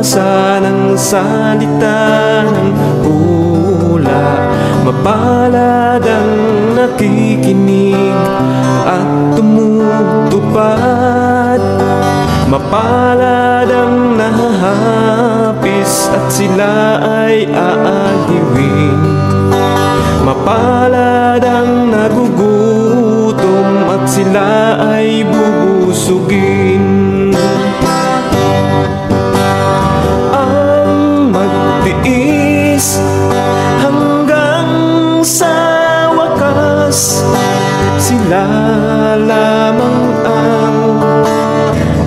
Mababasa ng salita ng pula Mapalad ang nakikinig at tumutupad. Mapalad ang nahahapis at sila ay aaliwin Mapalad ang nagugutom Sila lamang ang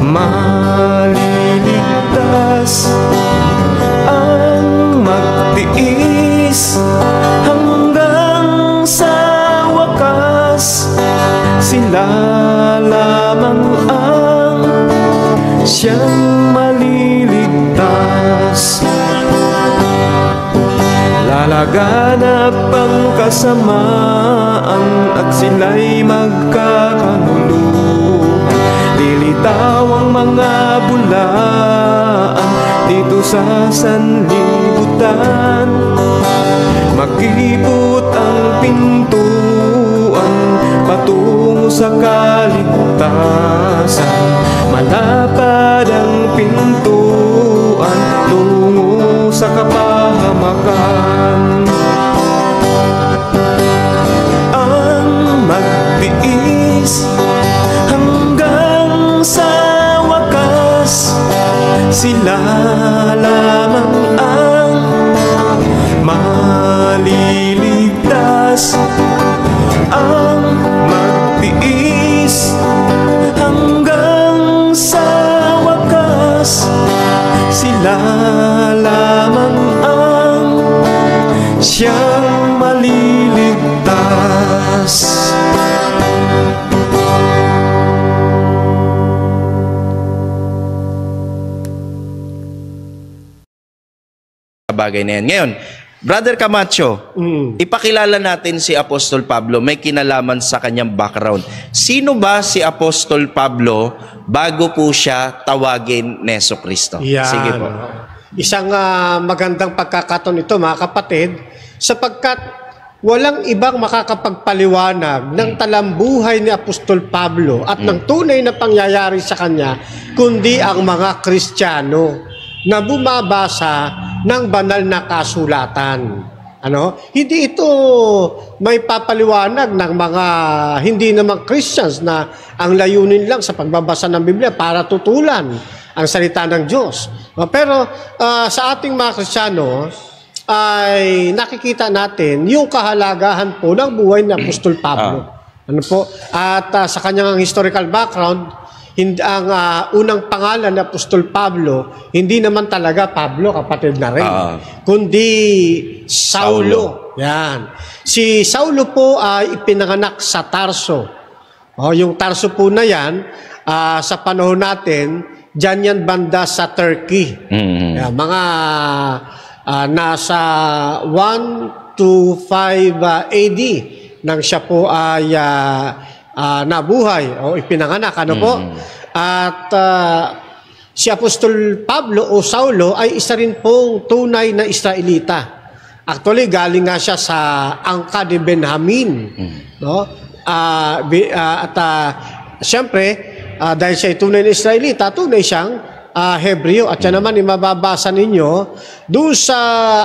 maliligtas. Ang magtiis hanggang sa wakas. Sila lamang ang siyang maliligtas. Lalaganap ang kasamaan at sila'y magkakanuluhan Lilitaw ang mga bulaan dito sa sanlibutan. Makipot ang pintuan patungo sa kaligtasan bagay na yan. Ngayon, Brother Camacho, ipakilala natin si Apostol Pablo. May kinalaman sa kanyang background. Sino ba si Apostol Pablo bago po siya tawagin Neso Kristo? Yan. Sige po. Isang ah, magandang pagkakataon ito mga kapatid sapagkat walang ibang makakapagpaliwanag ng talambuhay ni Apostol Pablo at ng tunay na pangyayari sa kanya kundi ang mga Kristiyano na bumabasa ng banal na kasulatan. Ano? Hindi ito may papaliwanag ng mga hindi naman Christians na ang layunin lang sa pagbabasa ng Biblia para tutulan ang salita ng Diyos. Pero ah, sa ating mga Kristiyano ay nakikita natin yung kahalagahan po ng buhay ni Apostol Pablo. Ano po? At ah, sa kanyang historical background, hindi, ang ah, unang pangalan ni Apostol Pablo, hindi naman talaga Pablo, kapatid na rin, Ah. kundi Saulo. Yan. Si Saulo po ay ipinanganak sa Tarso. O, yung Tarso po na yan, ah, sa panahon natin, dyan yan banda sa Turkey. Mm. Yan, mga ah, nasa 1 to 5 ah, AD nang siya po ay ah, ah, nabuhay o ipinanganak. Ano po? At ah, si Apostol Pablo o Saulo ay isa rin pong tunay na Israelita. Actually, galing nga siya sa angka ni Benjamin. No? Ah, bi- ah, at ah, siyempre, ah, dahil siya ay tunay na Israelita, tunay siyang ah, Hebreo. At yan naman, mababasa ninyo doon sa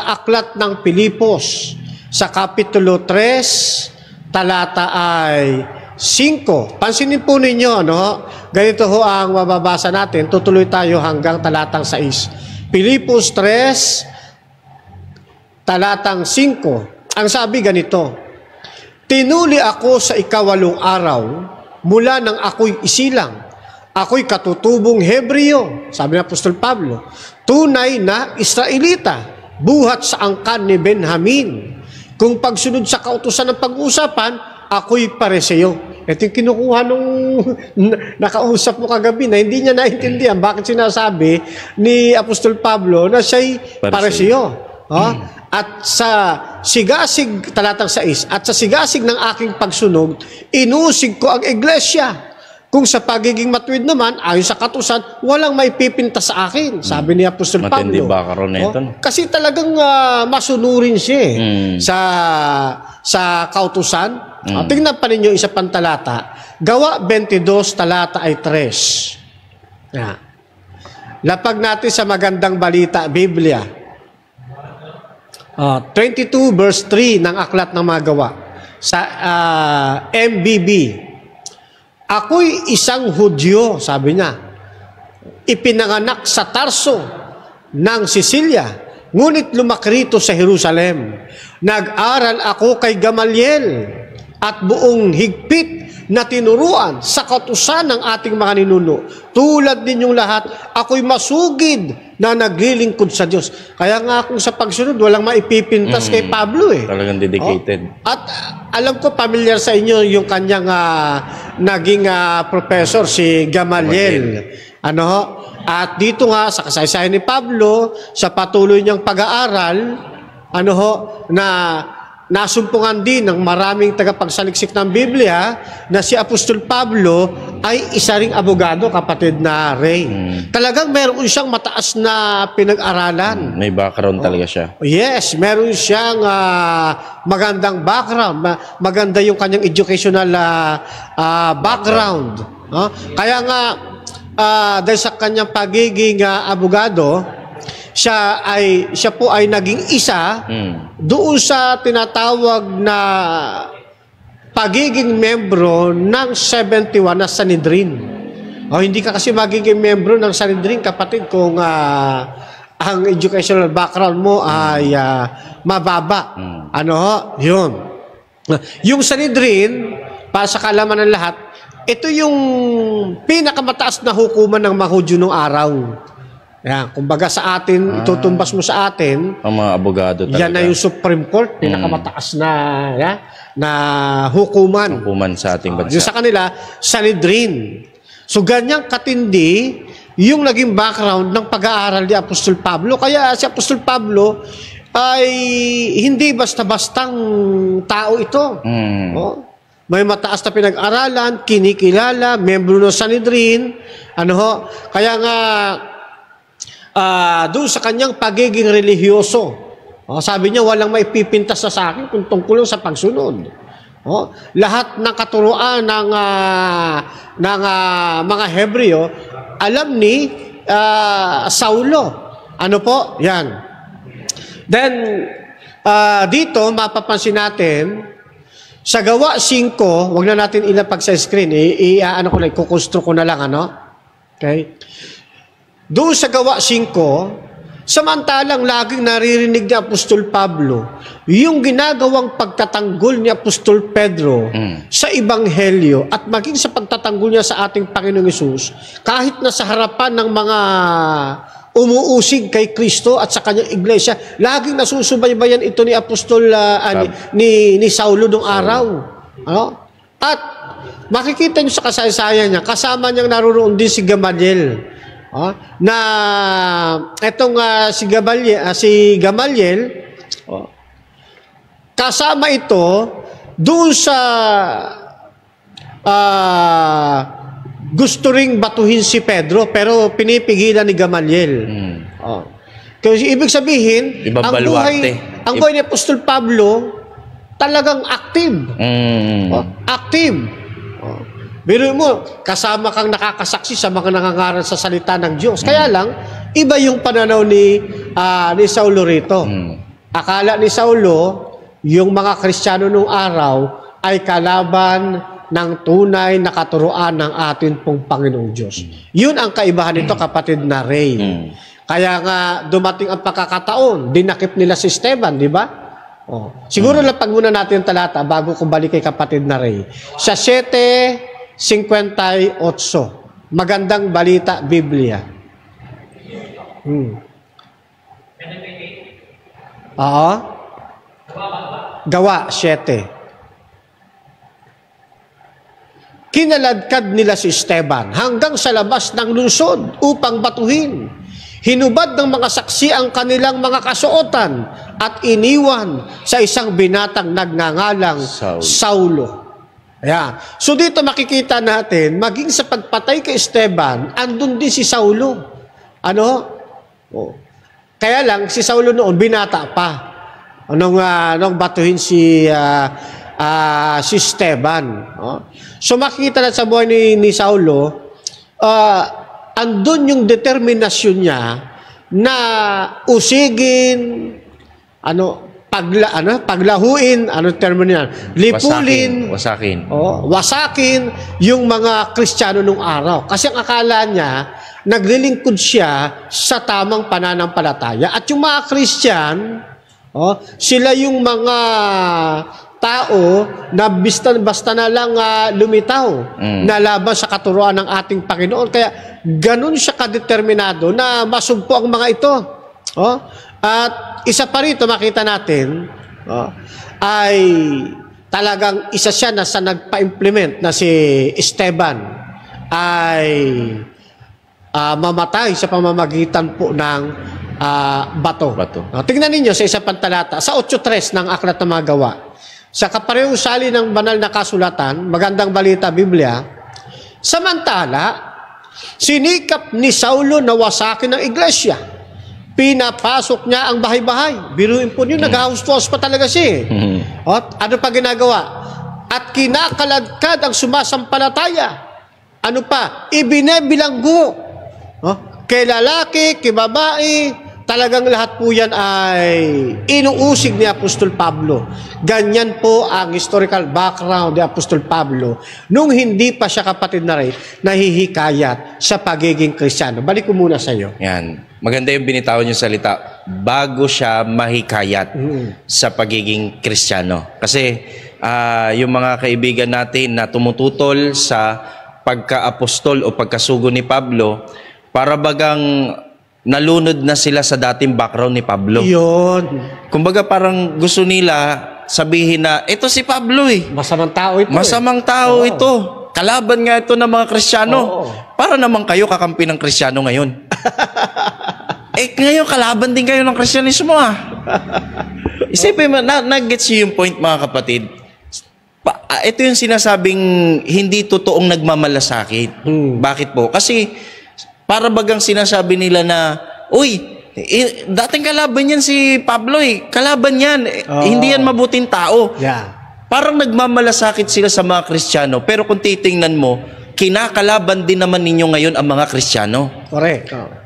aklat ng Pilipos, sa Kapitulo 3, talata ay 5. Pansinin po ninyo, no? Ganito ho ang mababasa natin. Tutuloy tayo hanggang talatang 6. Pilipos 3, talatang 5. Ang sabi ganito, Tinuli ako sa ikawalong araw mula nang ako'y isilang. Ako'y katutubong Hebreo, sabi ng Apostol Pablo, tunay na Israelita, buhat sa angkan ni Benjamin. Kung pagsunod sa kautusan ng pag-uusapan, ako'y pareseyo. Ito yung kinukuha nung nakausap mo kagabi na hindi niya naintindihan bakit sinasabi ni Apostol Pablo na siya'y pareseyo. Oh? At sa sigasig, talatang 6, at sa sigasig ng aking pagsunog, inusig ko ang iglesia. Kung sa pagiging matuwid naman, ayon sa katusan, walang may pipinta sa akin, sabi ni Apostol Matindi Pablo. ba karon na ito, no? kasi talagang ah, masunurin siya eh, Mm. sa sa kautusan. Ah, tingnan pa ninyo isa pang talata. Gawa 22 talata ay 3. Yeah. Lapag natin sa magandang balita, Biblia. Ah, 22 verse 3 ng Aklat ng Mga Gawa. Sa ah, MBB. Ako'y isang Hudyo, sabi niya. Ipinanganak sa Tarso ng Sicilia, ngunit lumaki rito sa Jerusalem. Nag-aral ako kay Gamaliel at buong higpit na tinuruan sa katusan ng ating mga ninuno. Tulad ninyong lahat, ako'y masugid na naglilingkod sa Diyos. Kaya nga kung sa pagsunod, walang maipipintas kay Pablo eh. Talagang dedicated. At ah, alam ko familiar sa inyo yung kanyang ah, naging ah, professor si Gamaliel. Ano ho? At dito nga sa kasaysayan ni Pablo sa patuloy niyang pag-aaral, ano ho, na nasumpungan din ng maraming tagapagsaliksik ng Biblia na si Apostol Pablo ay isa ring abogado, kapatid na Ray. Talagang meron siyang mataas na pinag-aralan. May background talaga siya. Yes, meron siyang ah, magandang background. Ma- maganda yung kanyang educational ah, ah, background. no? Kaya nga, ah, dahil sa kanyang pagiging ah, abogado, siya ay siya po ay naging isa Mm. doon sa tinatawag na pagiging membro ng 71 na Sanhedrin. O hindi ka kasi magiging membro ng Sanhedrin kapatid kung ah, ang educational background mo ay ah, mababa. Ano ho? Yun. Yung Sanhedrin, para sa kalaman ng lahat, ito yung pinakamataas na hukuman ng mga Hudyo noong araw. Yan, kumbaga sa atin, itutumbas mo sa atin, Ang mga abogado talaga. yan na yung Supreme Court, pinakamataas na ya, na hukuman. Hukuman sa ating Yung bansa. sa kanila, Sanhedrin. So ganyang katindi yung naging background ng pag-aaral ni Apostol Pablo. Kaya si Apostol Pablo ay hindi basta-bastang tao ito. Mm. Oh. May mataas na pinag-aralan, kinikilala, membro ng Sanhedrin. Ano ho? Kaya nga, ah doon sa kanyang pagiging religyoso, oh, sabi niya, walang maipipintas na sa akin kung tungkol sa pagsunod. Oh, lahat ng katuruan ng, ah, ng ah, mga Hebreo, alam ni ah, Saulo. Ano po? Yan. Then, ah, dito, mapapansin natin, sa gawa 5, wag na natin ilapag sa screen, i, i ano ko lang, kukonstru ko na lang, ano? Okay? Doon sa gawa 5, samantalang laging naririnig ni Apostol Pablo, yung ginagawang pagtatanggol ni Apostol Pedro Mm. sa Ebanghelyo at maging sa pagtatanggol niya sa ating Panginoong Yesus, kahit na sa harapan ng mga umuusig kay Kristo at sa kanyang iglesia, laging nasusubaybayan ito ni Apostol ah, ah, ni, ni, ni Saulo nung araw. Ano? At makikita niyo sa kasaysayan niya, kasama niyang naroon din si Gamaliel. Ah, na etong ah, si Gamaliel, ah, si Gamaliel oh, kasama ito doon sa ah, gusto ring batuhin si Pedro pero pinipigilan ni Gamaliel. Mm. Oh. Kasi ibig sabihin, ang buhay, ang buhay ni Apostol Pablo talagang active. Mm. Oh, active. Biro mo, kasama kang nakakasaksi sa mga nangangaral sa salita ng Diyos. Kaya lang, iba yung pananaw ni, ah, ni Saulo rito. Mm. Akala ni Saulo, yung mga Kristiyano nung araw ay kalaban ng tunay na katuruan ng atin pong Panginoong Diyos. Yun ang kaibahan nito, kapatid na Ray. Kaya nga dumating ang pagkakataon, dinakip nila si Esteban, di ba? Oh. Siguro lang pag muna natin yung talata bago ko balik kay kapatid na Ray. Sa 7.58, magandang balita, Biblia. Hmm. Oo. Gawa 7. Kinaladkad nila si Esteban hanggang sa labas ng lungsod upang batuhin. Hinubad ng mga saksi ang kanilang mga kasuotan at iniwan sa isang binatang nagngangalang Saulo. Saulo. Ayan. So dito makikita natin, maging sa pagpatay kay Esteban, andun din si Saulo. Ano? Oh. Kaya lang, si Saulo noon, binata pa. Anong, uh, nung batuhin si, uh, uh, si Esteban. Oh. So makikita na sa buhay ni, ni Saulo, uh, andun yung determinasyon niya na usigin, ano, pagla, ano, paglahuin, ano termo niya? Lipulin, Wasakin. oh, wasakin yung mga Kristiyano nung araw. Kasi ang akala niya, naglilingkod siya sa tamang pananampalataya. At yung mga Kristiyan, oh, sila yung mga tao na basta, basta na lang uh, lumitaw Mm. na laban sa katuruan ng ating Panginoon. Kaya ganun siya kadeterminado na masugpo ang mga ito. Oh? At isa pa rito makita natin oh, ay talagang isa siya na sa nagpa-implement na si Esteban ay ah, mamatay sa pamamagitan po ng ah, bato. Bato. Oh, tingnan ninyo sa isa pang talata, sa 8.3 ng Aklat ng Mga Gawa. Sa kaparehong sali ng banal na kasulatan, magandang balita Biblia, samantala, sinikap ni Saulo na wasakin ng iglesia. Pinapasok niya ang bahay-bahay. Biruin po niyo, nag-house-to-house pa talaga siya. Mhm. At ano pa ginagawa? At kinakaladkad ang sumasampalataya. Ano pa? Ibinebilanggo. Oh? Kay lalaki, kay babae, talagang lahat po yan ay inuusig ni Apostol Pablo. Ganyan po ang historical background ni Apostol Pablo nung hindi pa siya kapatid na rin nahihikayat sa pagiging kristyano. Balik ko muna sa iyo. Yan. Maganda yung binitawan yung salita. Bago siya mahikayat sa pagiging kristyano. Kasi ah, yung mga kaibigan natin na tumututol sa pagka-apostol o pagkasugo ni Pablo, para bagang nalunod na sila sa dating background ni Pablo. Yun. Kumbaga parang gusto nila sabihin na, ito si Pablo eh. Masamang tao ito. eh. Masamang tao ito. Kalaban nga ito ng mga Kristiyano. Oo. Para naman kayo kakampi ng Kristiyano ngayon. eh, ngayon kalaban din kayo ng Kristyanismo ah. Isipin mo, na, nag-gets yung point mga kapatid. Pa, ah, ito yung sinasabing hindi totoong nagmamalasakit. Hmm. Bakit po? Kasi para bagang sinasabi nila na, Uy, eh, dating kalaban yan si Pablo eh. Kalaban yan. Eh, Oo. Hindi yan mabuting tao. Yeah. Parang nagmamalasakit sila sa mga Kristiyano. Pero kung titingnan mo, kinakalaban din naman ninyo ngayon ang mga Kristiyano. Correct. Oh.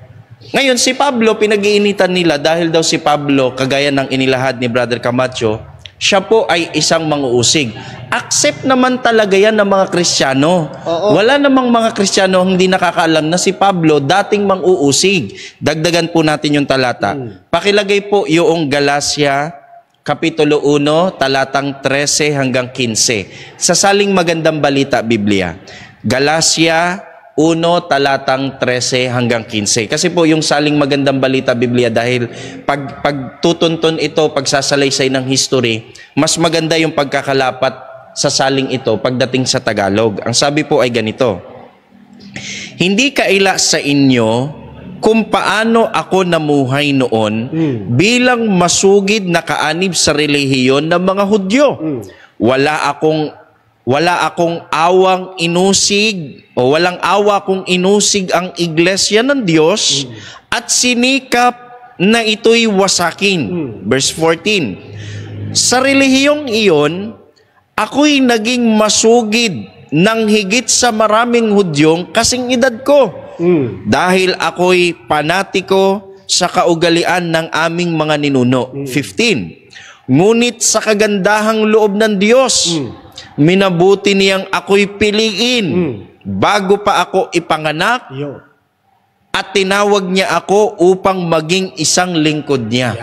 Ngayon, si Pablo, pinag-iinitan nila dahil daw si Pablo, kagaya ng inilahad ni Brother Camacho, siya po ay isang manguusig. Accept naman talaga yan ng mga Kristiyano. Oo. Wala namang mga Kristiyano hindi nakakaalam na si Pablo dating manguusig. Dagdagan po natin yung talata. Pakilagay po yung Galacia, Kapitulo 1, talatang 13 hanggang 15. Sa saling magandang balita, Biblia. Galacia 1, talatang 13 hanggang 15. Kasi po yung saling magandang balita, Biblia, dahil pag, pag tutuntun ito, pagsasalaysay ng history, mas maganda yung pagkakalapat sa saling ito pagdating sa Tagalog. Ang sabi po ay ganito, Hindi kaila sa inyo kung paano ako namuhay noon bilang masugid na kaanib sa relihiyon ng mga Hudyo. Wala akong wala akong awang inusig o walang awa kong inusig ang iglesia ng Diyos at sinikap na ito'y wasakin. Verse 14. Sa relihiyong iyon, ako'y naging masugid ng higit sa maraming Hudyong kasing edad ko. Mm. Dahil ako'y panatiko sa kaugalian ng aming mga ninuno. 15. Ngunit sa kagandahang loob ng Diyos, minabuti niyang ako'y piliin bago pa ako ipanganak Yun. at tinawag niya ako upang maging isang lingkod niya.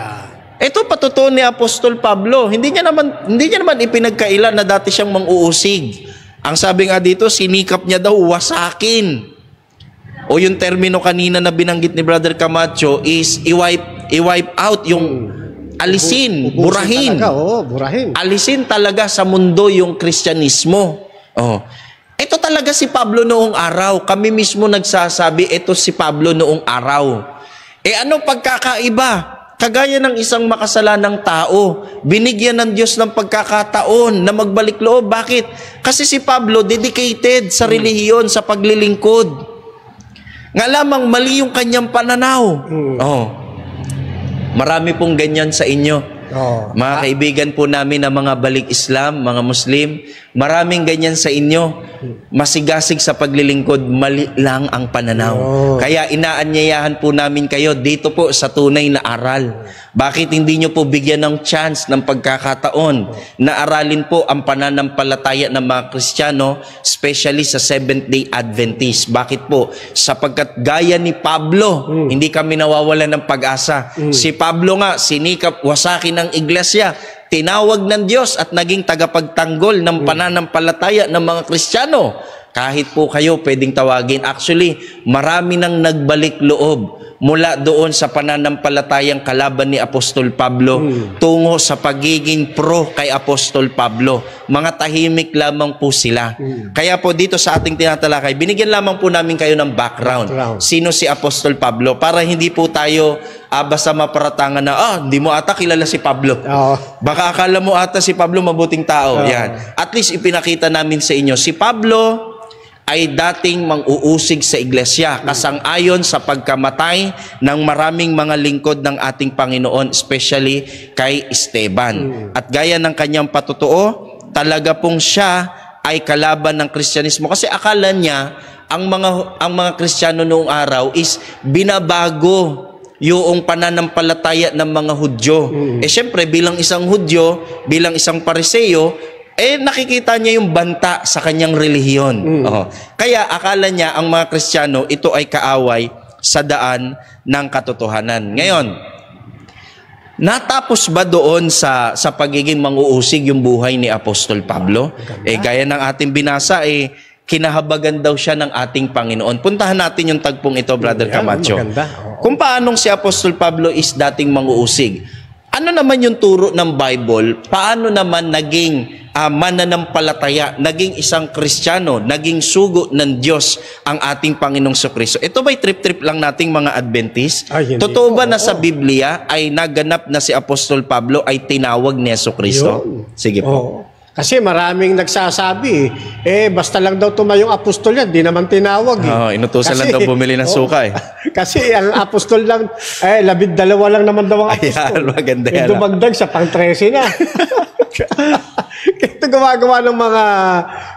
Ito patutuo ni Apostol Pablo. Hindi niya naman hindi niya naman ipinagkaila na dati siyang manguusig. Ang sabi nga dito, sinikap niya daw wasakin. O yung termino kanina na binanggit ni Brother Camacho is i-wipe, i-wipe out yung alisin, Ubusin burahin. Talaga, oo, burahin. Alisin talaga sa mundo yung Kristyanismo. Oh. Ito talaga si Pablo noong araw. Kami mismo nagsasabi, ito si Pablo noong araw. Eh ano pagkakaiba? kagaya ng isang makasalanang tao, binigyan ng Diyos ng pagkakataon na magbalik loob. Bakit? Kasi si Pablo dedicated sa relihiyon, sa paglilingkod. Nga lamang mali yung kanyang pananaw. Oh. Marami pong ganyan sa inyo. Oh. Mga kaibigan po namin na mga balik Islam, mga Muslim, maraming ganyan sa inyo. Masigasig sa paglilingkod, mali lang ang pananaw. Oh. Kaya inaanyayahan po namin kayo dito po sa tunay na aral. Bakit hindi nyo po bigyan ng chance ng pagkakataon na aralin po ang pananampalataya ng mga Kristiyano, especially sa Seventh-day Adventist? Bakit po? Sapagkat gaya ni Pablo, hindi kami nawawalan ng pag-asa. Si Pablo nga, sinikap, wasaki ng iglesia, tinawag ng Diyos at naging tagapagtanggol ng pananampalataya ng mga Kristiyano. Kahit po kayo pwedeng tawagin. Actually, marami nang nagbalik loob mula doon sa pananampalatayang kalaban ni Apostol Pablo tungo sa pagiging pro kay Apostol Pablo. Mga tahimik lamang po sila. Kaya po dito sa ating tinatalakay, binigyan lamang po namin kayo ng background. Background. Sino si Apostol Pablo para hindi po tayo ah, basta maparatangan na, ah, hindi mo ata kilala si Pablo. Oo. Baka akala mo ata si Pablo mabuting tao. Oo. Yan. At least ipinakita namin sa inyo, si Pablo ay dating mang-uusig sa iglesia kasang-ayon sa pagkamatay ng maraming mga lingkod ng ating Panginoon, especially kay Esteban. At gaya ng kanyang patutuo, talaga pong siya ay kalaban ng Kristyanismo kasi akala niya ang mga ang mga Kristiyano noong araw is binabago yung pananampalataya ng mga Hudyo. Eh syempre bilang isang Hudyo, bilang isang Pariseo, eh nakikita niya yung banta sa kanyang relihiyon. Oo. Kaya akala niya ang mga Kristiyano ito ay kaaway sa daan ng katotohanan. Ngayon, Natapos ba doon sa sa pagiging manguusig yung buhay ni Apostol Pablo? Eh gaya ng ating binasa eh kinahabagan daw siya ng ating Panginoon. Puntahan natin yung tagpong ito, Brother Yan, Camacho. maganda. Oo. Kung paanong si Apostol Pablo is dating manguusig. Ano naman yung turo ng Bible? Paano naman naging ah, mananampalataya, naging isang Kristiyano, naging sugo ng Diyos ang ating Panginoong Kristo? Ito ba'y trip-trip lang nating mga Adventist? Ay, hindi Totoo ba po, na oo. sa Biblia ay naganap na si Apostol Pablo ay tinawag ni Kristo? Sige po. Oo. Kasi maraming nagsasabi, eh basta lang daw tumayong apostol yan, di naman tinawag eh. Oo, inutusan lang daw bumili ng suka eh. Kasi ang apostol lang, eh labid dalawa lang naman daw ang Ayan, apostol. maganda eh, yan, ah. dumagdag sa pang 13 na. Ito gumagawa ng mga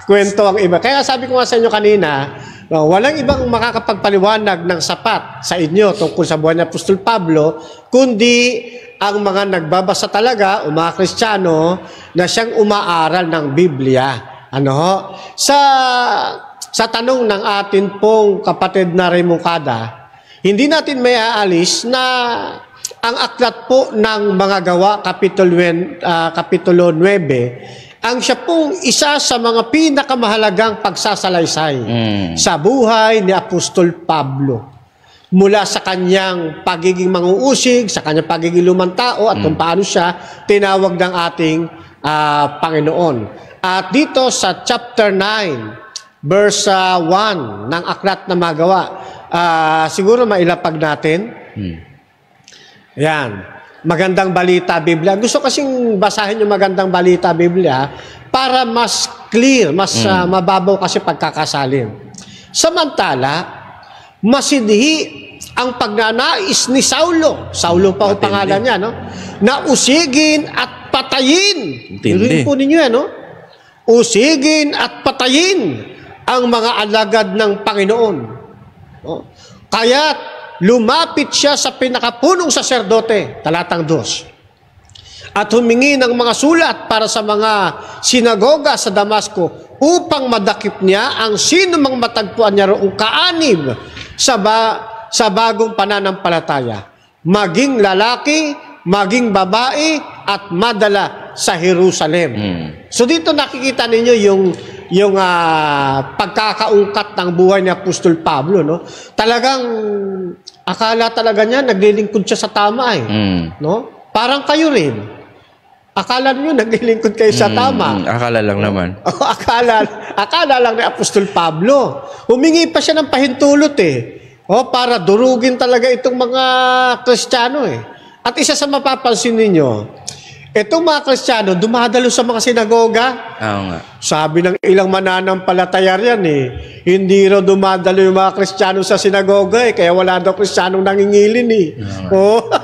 kwento ang iba. Kaya sabi ko nga sa inyo kanina, no, walang ibang makakapagpaliwanag ng sapat sa inyo tungkol sa buhay ni Apostol Pablo, kundi ang mga nagbabasa talaga o mga Kristiyano na siyang umaaral ng Biblia. Ano? Sa sa tanong ng atin pong kapatid na Remukada, hindi natin may aalis na ang aklat po ng mga gawa, Kapitulo, uh, Kapitulo 9, ang siya pong isa sa mga pinakamahalagang pagsasalaysay Mm. sa buhay ni Apostol Pablo. Mula sa kanyang pagiging manguusig, sa kanyang pagiging lumang tao at kung paano siya tinawag ng ating ah, Panginoon. At dito sa chapter 9, verse ah, 1 ng aklat na magawa, ah, siguro mailapag natin. Hmm. Yan. Magandang balita Biblia. Gusto kasing basahin yung magandang balita Biblia para mas clear, mas ah, mababaw kasi pagkakasalin. Samantala, masidhi ang pagnanais ni Saulo. Saulo pa ang pangalan niya, no? Na usigin at patayin. Yun po ninyo yan, no? Usigin at patayin ang mga alagad ng Panginoon. No? Kaya lumapit siya sa pinakapunong saserdote, talatang dos. At humingi ng mga sulat para sa mga sinagoga sa Damasco upang madakip niya ang sino mang matagpuan niya roong kaanib sa, ba, sa bagong pananampalataya. Maging lalaki, maging babae, at madala sa Jerusalem. Mm. So dito nakikita ninyo yung yung ah, pagkakaungkat ng buhay ni Apostol Pablo, no? Talagang akala talaga niya naglilingkod siya sa tama eh, Mm. no? Parang kayo rin. Akala niyo naglilingkod kayo sa tama. Mm, akala lang naman. Oh, akala, akala lang ni Apostol Pablo. Humingi pa siya ng pahintulot eh. Oh, para durugin talaga itong mga Kristiyano eh. At isa sa mapapansin ninyo, itong mga Kristiyano, dumadalo sa mga sinagoga. Oo nga. Sabi ng ilang mananampalataya yan eh, hindi raw dumadalo yung mga Kristiyano sa sinagoga eh, kaya wala daw Kristiyanong nangingilin eh. Oh.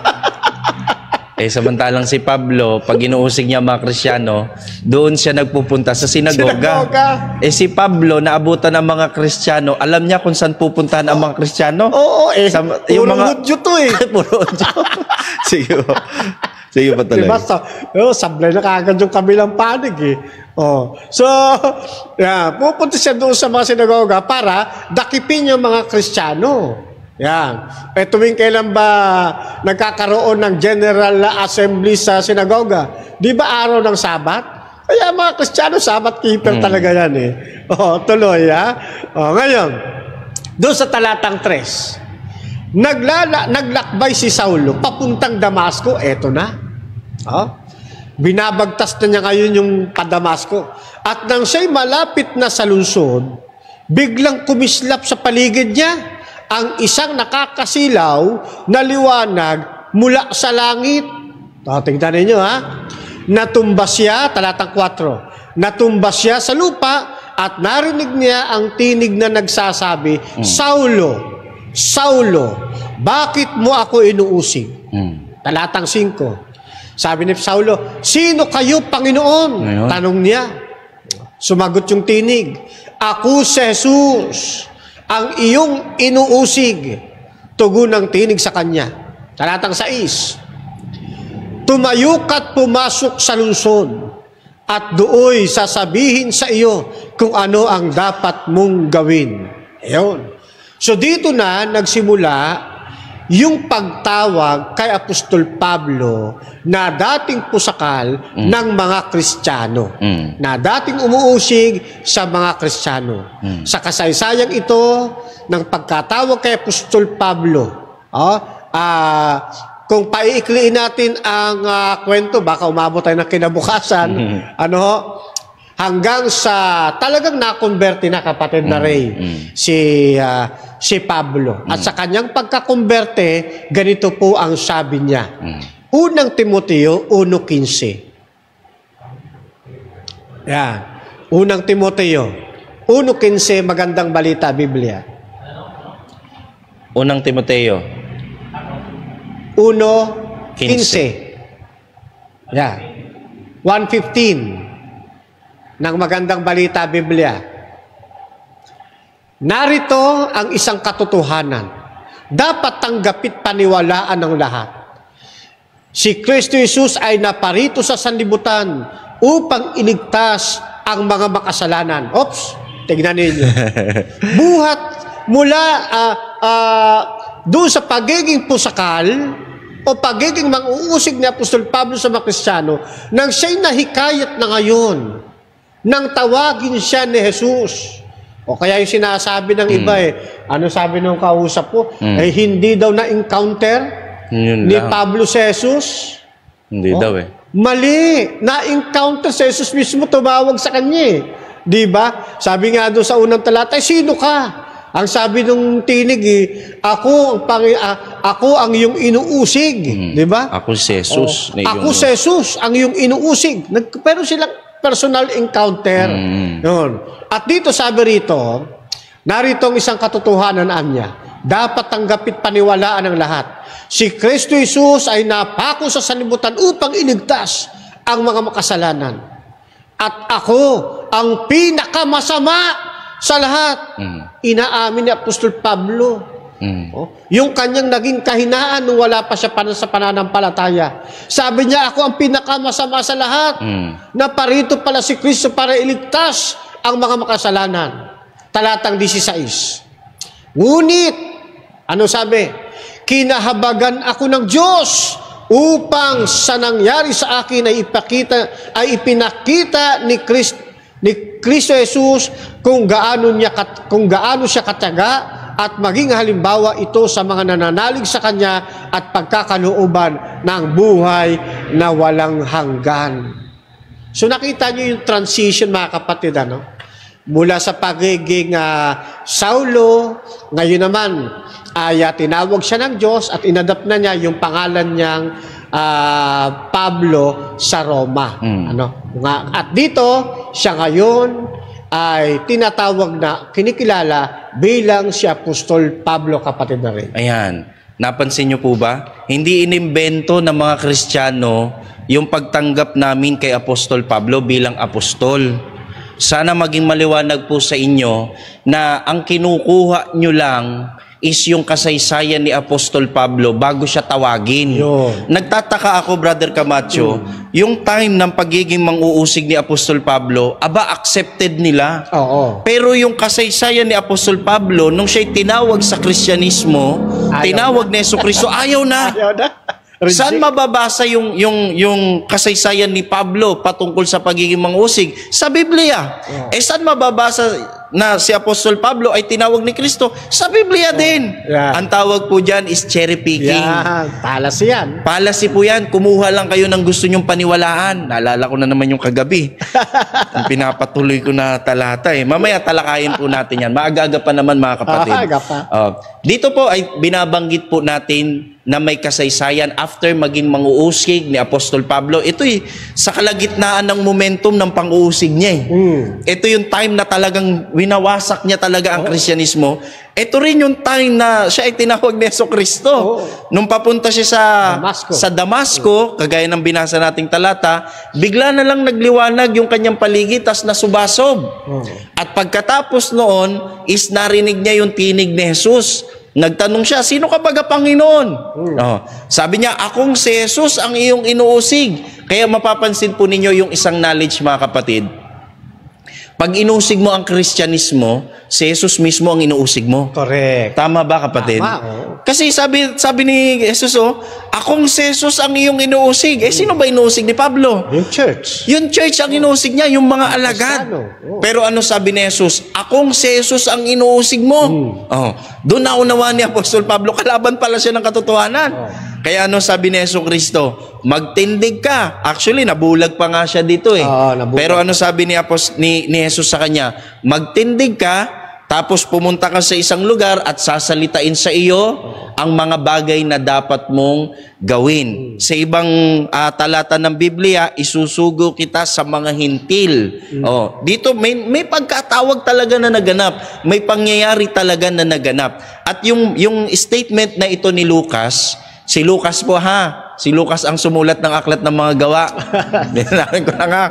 Eh, samantalang si Pablo, pag inuusig niya mga Kristiyano, doon siya nagpupunta sa sinagoga. Sinagoga. Eh si Pablo, naabutan ng mga Kristiyano, alam niya kung saan pupuntahan ang mga Kristiyano? Oo eh, Sa- yung mga Hudyo to eh. Puro Diyo. Sige po. Sige pa tuloy. Diba? Oh, sablay na kagad yung kabilang panig eh. Oh. So, yeah, pupunta siya doon sa mga sinagoga para dakipin yung mga Kristiyano. Yan. Eh tuwing kailan ba nagkakaroon ng General Assembly sa sinagoga? Di ba araw ng Sabat? Kaya mga Kristiyano, Sabat keeper talaga yan eh. Oh, tuloy ha. Oh, ngayon, doon sa talatang 3, Naglala, naglakbay si Saulo papuntang Damasco, eto na. Oh. Binabagtas na niya ngayon yung pa-Damasco. At nang siya'y malapit na sa lungsod, biglang kumislap sa paligid niya ang isang nakakasilaw na liwanag mula sa langit. O, tingnan ninyo ha. Natumba siya, talatang 4. Natumba siya sa lupa at narinig niya ang tinig na nagsasabi, Saulo, Saulo, bakit mo ako inuusig? Mm. Talatang 5. Sabi ni Saulo, Sino kayo, Panginoon? Ngayon? Tanong niya. Sumagot yung tinig, Ako si Jesus, ang iyong inuusig. Tugon ng tinig sa kanya. Talatang 6. Tumayo ka't pumasok sa lungsod at dooy sasabihin sa iyo kung ano ang dapat mong gawin. Ayun. So dito na nagsimula yung pagtawag kay Apostol Pablo na dating pusakal ng mga Kristiyano. Mm. Na dating umuusig sa mga Kristiyano. Sa kasaysayang ito ng pagkatawag kay Apostol Pablo, oh, ah, kung paiikliin natin ang ah, kwento, baka umabot tayo ng kinabukasan, ano ho, hanggang sa talagang nakonverte na kapatid na Ray si ah, si Pablo. At sa kanyang pagkakonverte, ganito po ang sabi niya. Unang Timoteo 1.15. Yan. Unang Timoteo 1.15, magandang balita, Biblia. Unang Timoteo. 1.15. Yan. 1.15 ng magandang balita, Biblia. Narito ang isang katotohanan. Dapat tanggapit paniwalaan ng lahat. Si Kristo Jesus ay naparito sa sanlibutan upang iligtas ang mga makasalanan. Oops, tignan ninyo. Buhat mula ah, ah, doon sa pagiging pusakal o pagiging mang-uusig ni Apostol Pablo sa mga Kristiyano nang siya'y nahikayat na ngayon nang tawagin siya ni Jesus. O kaya yung sinasabi ng iba eh, ano sabi nung kausap ko, eh hindi daw na-encounter Yun ni lang. Pablo si Jesus. Hindi daw eh. Mali. Na-encounter si Jesus mismo tumawag sa kanya eh. Di ba? Sabi nga doon sa unang talata, "Eh, sino ka? Ang sabi nung tinig eh, ako ang, pangi- ah, ako ang iyong inuusig. Di ba? Ako si Jesus. Oh, ako si Jesus, ang iyong inuusig. Nag, pero silang personal encounter. Mm. Yun. At dito sabi rito, narito ang isang katotohanan niya. Dapat tanggapit paniwalaan ng lahat. Si Kristo Jesus ay napako sa sanlibutan upang iligtas ang mga makasalanan. At ako ang pinakamasama sa lahat. Mm. Inaamin ni Apostol Pablo. Mm. Oh, yung kanyang naging kahinaan nung wala pa siya pan- sa pananampalataya. Sabi niya, ako ang pinakamasama sa lahat. Mm. Na parito pala si Kristo para iligtas ang mga makasalanan. Talatang 16. Ngunit, ano sabi? Kinahabagan ako ng Diyos upang sa nangyari sa akin ay ipakita ay ipinakita ni Kristo ni Kristo Jesus kung gaano niya kung gaano siya kataga at maging halimbawa ito sa mga nananalig sa kanya at pagkakalooban ng buhay na walang hanggan. So nakita niyo yung transition mga kapatid ano? mula sa pagiging ah, Saulo, ngayon naman ay ah, tinawag siya ng Diyos at inadapt na niya yung pangalan niyang ah, Pablo sa Roma. Mm. Ano? At dito, siya ngayon ay tinatawag na kinikilala bilang si Apostol Pablo kapatid na rin. Ayan. Napansin niyo po ba? Hindi inimbento ng mga Kristiyano yung pagtanggap namin kay Apostol Pablo bilang apostol. Sana maging maliwanag po sa inyo na ang kinukuha nyo lang is yung kasaysayan ni Apostol Pablo bago siya tawagin. Yun. Nagtataka ako, Brother Camacho, yung time ng pagiging manguusig ni Apostol Pablo, aba accepted nila. Oo. Pero yung kasaysayan ni Apostol Pablo, nung siya'y tinawag sa Kristyanismo, tinawag ni Yeso Kristo, ayaw na. Ayaw na. Saan mababasa yung, yung, yung kasaysayan ni Pablo patungkol sa pagiging mangusig? Sa Biblia. Eh saan mababasa na si Apostol Pablo ay tinawag ni Kristo? Sa Biblia din. Yeah. Ang tawag po dyan is cherry picking. Yan, talas yan. Policy po yan. Kumuha lang kayo ng gusto nyong paniwalaan. Naalala ko na naman yung kagabi. Ang pinapatuloy ko na talata eh. Mamaya talakayin po natin yan. Maaga-aga pa naman mga kapatid. Maaga pa. Oh, dito po ay binabanggit po natin na may kasaysayan after maging manguusig ni Apostol Pablo. Ito eh, sa kalagitnaan ng momentum ng pang-uusig niya eh. Mm. Ito yung time na talagang winawasak niya talaga ang Kristyanismo. Ito rin yung time na siya ay tinawag ni Yeso Kristo. Oo. Nung papunta siya sa Damasco. sa Damasco, kagaya ng binasa nating talata, bigla na lang nagliwanag yung kanyang paligid tas nasubasob. Oo. At pagkatapos noon is narinig niya yung tinig ni Jesus. Nagtanong siya, sino ka baga Panginoon? Oh, sabi niya, akong si Jesus ang iyong inuusig. Kaya mapapansin po ninyo yung isang knowledge mga kapatid. Pag inusig mo ang Kristyanismo, si Jesus mismo ang inuusig mo. Correct. Tama ba kapatid? Tama. Kasi sabi sabi ni Jesus, oh, akong si Jesus ang iyong inuusig. Eh sino ba inuusig ni Pablo? Yung church. Yung church ang inuusig niya, yung mga alagad. Pero ano sabi ni Jesus? Akong si Jesus ang inuusig mo. Oh, doon naunawa ni Apostol Pablo, kalaban pala siya ng katotohanan. Kaya ano sabi ni Yeso Kristo? Magtindig ka. Actually, nabulag pa nga siya dito eh. Oo, nabulag. Pero ano sabi ni, Apos, ni, ni Jesus sa kanya? Magtindig ka, tapos pumunta ka sa isang lugar at sasalitain sa iyo ang mga bagay na dapat mong gawin. Sa ibang ah, talata ng Biblia, isusugo kita sa mga hintil. Oh, dito may may pagkatawag talaga na naganap. May pangyayari talaga na naganap. At yung yung statement na ito ni Lucas, si Lucas po ha, si Lucas ang sumulat ng aklat ng mga gawa. Binanaan ko na nga.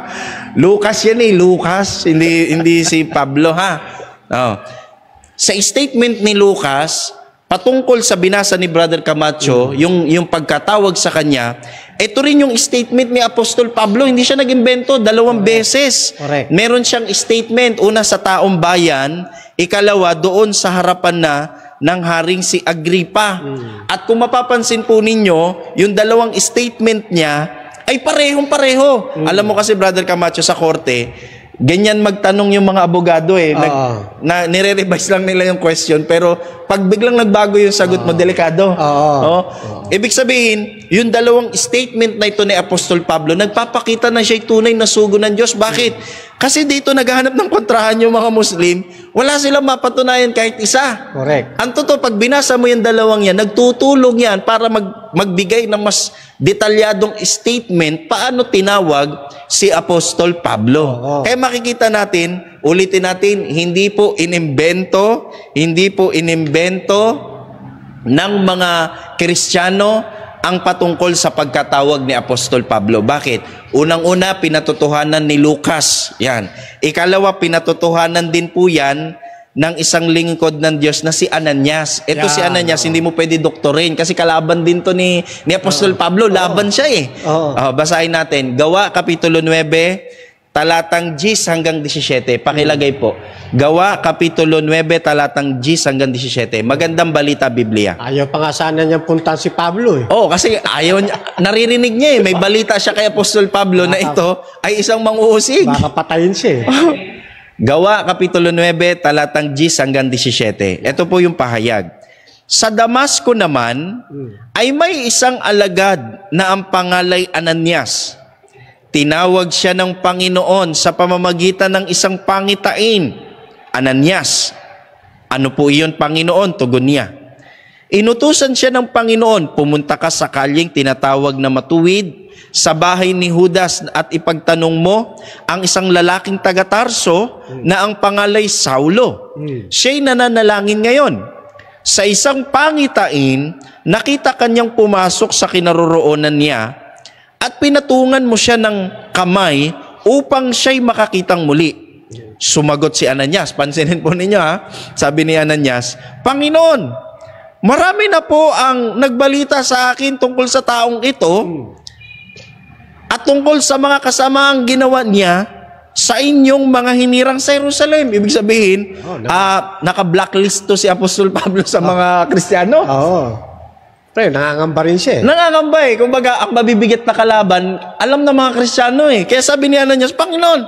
Lucas yan eh, Lucas, hindi hindi si Pablo ha. Oh. Sa statement ni Lucas, patungkol sa binasa ni Brother Camacho, yung, yung pagkatawag sa kanya, ito rin yung statement ni Apostol Pablo. Hindi siya nag-imbento, dalawang beses. Correct. Meron siyang statement, una sa taong bayan, ikalawa doon sa harapan na ng haring si Agripa. At kung mapapansin po ninyo, yung dalawang statement niya ay parehong pareho. Alam mo kasi Brother Camacho sa korte, ganyan magtanong yung mga abogado eh. Nag, Oo. na nire-revise lang nila yung question pero pag biglang nagbago yung sagot mo delikado. Oo. Oh. Ibig sabihin, yung dalawang statement na ito ni Apostol Pablo, nagpapakita na siya'y tunay na sugo ng Diyos. Bakit? Kasi dito naghahanap ng kontrahan yung mga Muslim, wala silang mapatunayan kahit isa. Correct. Ang totoo, pag binasa mo yung dalawang yan, nagtutulong yan para mag, magbigay ng mas detalyadong statement paano tinawag si Apostol Pablo. Oo. Kaya makikita natin, ulitin natin, hindi po inimbento, hindi po inimbento ng mga Kristiyano ang patungkol sa pagkatawag ni Apostol Pablo. Bakit? Unang-una, pinatotohanan ni Lucas. Yan. Ikalawa, pinatotohanan din po yan ng isang lingkod ng Diyos na si Ananias. Ito si Yan, Ananias, hindi mo pwede doktorin kasi kalaban din to ni, ni Apostol Pablo. Laban siya eh. Oh, basahin natin. Gawa, Kapitulo 9, talatang 10 hanggang 17. Pakilagay po. Gawa, Kapitulo 9, talatang 10 hanggang 17. Magandang balita, Biblia. Ayaw pa nga sana niyang puntahan si Pablo eh. Oh, kasi ayaw niya, naririnig niya eh. May balita siya kay Apostol Pablo na ito ay isang manguusig. Baka patayin siya eh. Gawa, Kapitulo 9, talatang 10 hanggang 17. Ito po yung pahayag. Sa Damasco naman, ay may isang alagad na ang pangalay Ananias. Tinawag siya ng Panginoon sa pamamagitan ng isang pangitain Ananias, ano po iyon, Panginoon? Tugon niya. Inutusan siya ng Panginoon, pumunta ka sa kalyeng tinatawag na matuwid sa bahay ni Judas at ipagtanong mo ang isang lalaking taga-Tarso na ang pangalay Saulo. Siya'y nananalangin ngayon. Sa isang pangitain, nakita kanyang pumasok sa kinaroroonan niya at pinatungan mo siya ng kamay upang siya'y makakitang muli. Sumagot si Ananias. Pansinin po ninyo ha. Sabi ni Ananias, Panginoon, marami na po ang nagbalita sa akin tungkol sa taong ito at tungkol sa mga kasamaang ginawa niya sa inyong mga hinirang sa Jerusalem. Ibig sabihin, Oh, no. ah, naka-blacklist to si Apostol Pablo sa mga Kristiyano. Oo. Pre, nangangamba rin siya eh. Nangangamba eh. Kumbaga, ang mabibigat na kalaban, alam ng mga Kristiyano eh. Kaya sabi ni Ananias, Panginoon,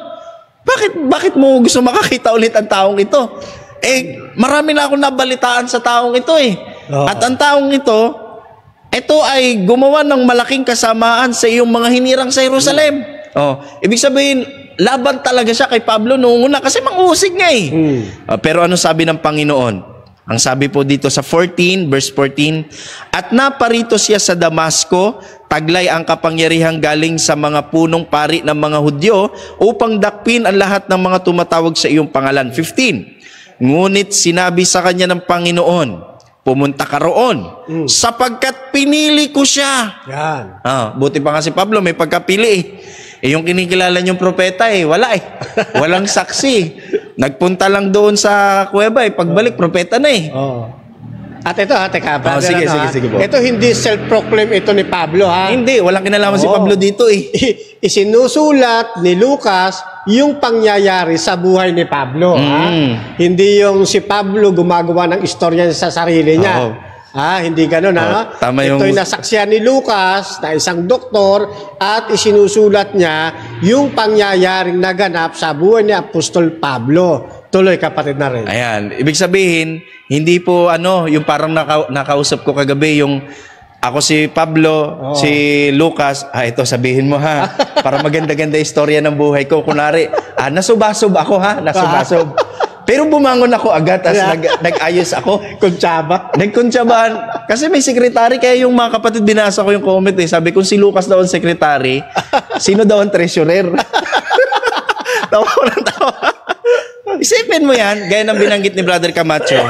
bakit, bakit mo gusto makakita ulit ang taong ito? Eh, marami na akong nabalitaan sa taong ito eh. Oo. At ang taong ito, ito ay gumawa ng malaking kasamaan sa iyong mga hinirang sa Jerusalem. Oh, ibig sabihin, laban talaga siya kay Pablo noong una kasi mangusig nga eh. Hmm. Ah, pero ano sabi ng Panginoon? Ang sabi po dito sa 14, verse 14, At naparito siya sa Damasco, taglay ang kapangyarihang galing sa mga punong pari ng mga Hudyo upang dakpin ang lahat ng mga tumatawag sa iyong pangalan. 15, Ngunit sinabi sa kanya ng Panginoon, pumunta ka roon, sapagkat pinili ko siya. Yan. Ah, buti pa nga si Pablo, may pagkapili eh. Eh, yung kinikilala niyong propeta eh, wala eh. Walang saksi. Nagpunta lang doon sa kuweba eh. Pagbalik, propeta na eh. Oo. At ito ha, teka, brother, sige, ano, sige, ha? sige po. Ito hindi self-proclaim ito ni Pablo ha. Hindi, walang kinalaman si Oo. Pablo dito eh. Isinusulat ni Lucas yung pangyayari sa buhay ni Pablo. Ha? Mm. Hindi yung si Pablo gumagawa ng istorya sa sarili niya. Oo. Ha, hindi ganun, ha? tama yung- Ito'y nasaksiyan ni Lucas na isang doktor at isinusulat niya yung pangyayaring naganap sa buhay ni Apostol Pablo. Tuloy, kapatid na rin. Ayan, ibig sabihin, hindi po ano, yung parang naka, nakausap ko kagabi, yung ako si Pablo, Oo. si Lucas, ah ito sabihin mo ha, para maganda-ganda istorya ng buhay ko. Kunwari, ah, nasubasob ako ha, nasubasob. Pero bumangon ako agad, Yeah. nag, nag-ayos ako. Kuntsaba. Nagkuntsabahan. Kasi may sekretary, kaya yung mga kapatid binasa ko yung comment eh. Sabi, kung si Lucas daw ang sekretary, sino daw ang treasurer? tawa ko ng tawa. Isipin mo yan, gaya ng binanggit ni Brother Camacho.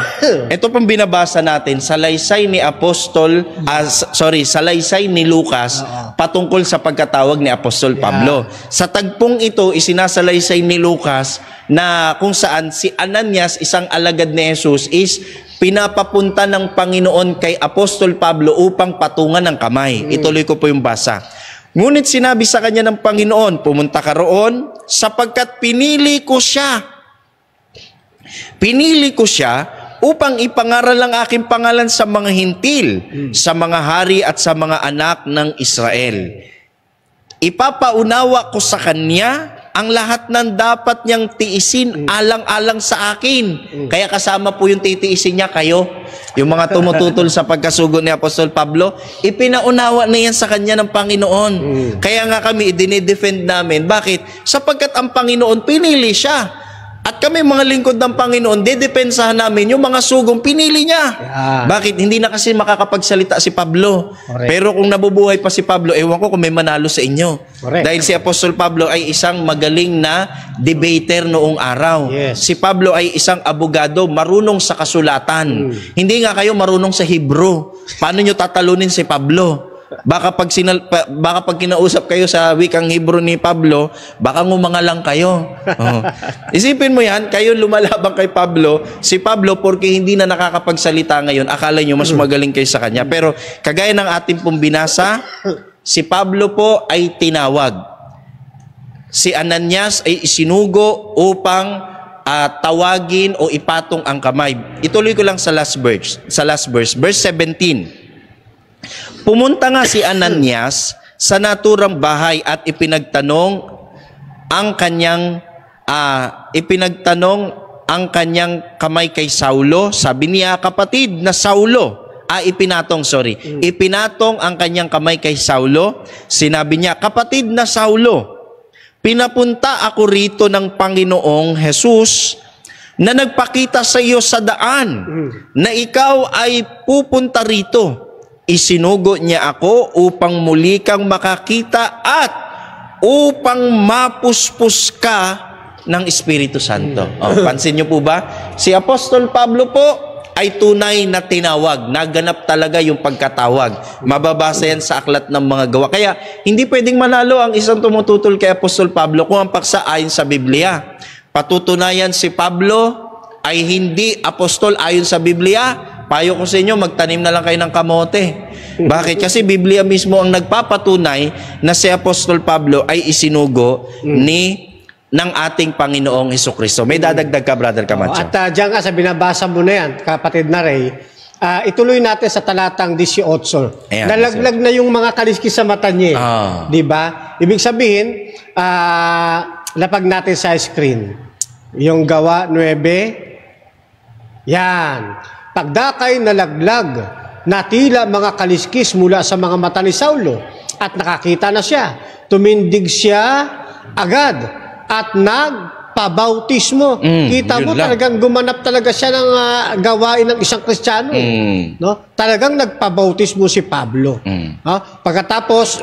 Ito pang binabasa natin, salaysay ni Apostol, s- sorry, salaysay ni Lucas patungkol sa pagkatawag ni Apostol Pablo. Sa tagpong ito, isinasalaysay ni Lucas na kung saan si Ananias, isang alagad ni Jesus, is pinapapunta ng Panginoon kay Apostol Pablo upang patungan ng kamay. Ituloy ko po yung basa. Ngunit sinabi sa kanya ng Panginoon, pumunta ka roon sapagkat pinili ko siya Pinili ko siya upang ipangaral ang aking pangalan sa mga hintil, sa mga hari at sa mga anak ng Israel. Ipapaunawa ko sa kanya ang lahat ng dapat niyang tiisin alang-alang sa akin. Kaya kasama po yung titiisin niya kayo. Yung mga tumututol sa pagkasugo ni Apostol Pablo, ipinaunawa na yan sa kanya ng Panginoon. Kaya nga kami, dinidefend namin. Bakit? Sapagkat ang Panginoon pinili siya. At kami mga lingkod ng Panginoon, dedepensahan namin yung mga sugong pinili niya. Yeah. Bakit? Hindi na kasi makakapagsalita si Pablo. Correct. Pero kung nabubuhay pa si Pablo, ewan ko kung may manalo sa inyo. Correct. Dahil si Apostol Pablo ay isang magaling na debater noong araw. Yes. Si Pablo ay isang abogado, marunong sa kasulatan. Hindi nga kayo marunong sa Hebrew. Paano nyo tatalunin si Pablo? Baka pag, sinal, pa- baka pag kinausap kayo sa wikang Hebrew ni Pablo, baka ngumangalang kayo. Oh. Isipin mo yan, kayo lumalabang kay Pablo, si Pablo, porque hindi na nakakapagsalita ngayon, akala nyo mas magaling kayo sa kanya. Pero kagaya ng ating pong binasa, si Pablo po ay tinawag si Ananias ay isinugo upang ah, tawagin o ipatong ang kamay. Ituloy ko lang sa last verse, sa last verse, verse 17. Pumunta nga si Ananias sa naturang bahay at ipinagtanong ang kanyang ah, ipinagtanong ang kanyang kamay kay Saulo. Sabi niya, kapatid na Saulo, ah, ipinatong, sorry. Ipinatong ang kanyang kamay kay Saulo. Sinabi niya, kapatid na Saulo, Pinapunta ako rito ng Panginoong Jesus na nagpakita sa iyo sa daan na ikaw ay pupunta rito. Isinugo niya ako upang muli kang makakita at upang mapuspos ka ng Espiritu Santo. Oh, pansin niyo po ba? Si Apostol Pablo po ay tunay na tinawag. Naganap talaga yung pagkatawag. Mababasa yan sa aklat ng mga gawa. Kaya hindi pwedeng manalo ang isang tumututol kay Apostol Pablo kung ang paksa ayon sa Biblia. Patutunayan si Pablo ay hindi apostol ayon sa Biblia. Payo ko sa inyo, magtanim na lang kayo ng kamote. Bakit? Kasi Biblia mismo ang nagpapatunay na si Apostol Pablo ay isinugo ni ng ating Panginoong Heso Kristo. May dadagdag ka, Brother Camacho. At uh, diyan nga sa binabasa mo na yan, kapatid na Ray, ah, ituloy natin sa talatang 18. Ayan, Nalaglag na yung mga kaliskis sa mata niya. eh. Ah. Di ba? Ibig sabihin, ah, lapag natin sa screen. Yung gawa 9. Yan. Pagdakay nalaglag, natila mga kaliskis mula sa mga mata ni Saulo at nakakita na siya. Tumindig siya agad at nagpabautismo. Mm, Kita mo lang. talagang gumanap talaga siya ng ah, gawain ng isang Kristiyano. Mm. No? Talagang nagpabautismo si Pablo. Mm. Ha? Pagkatapos,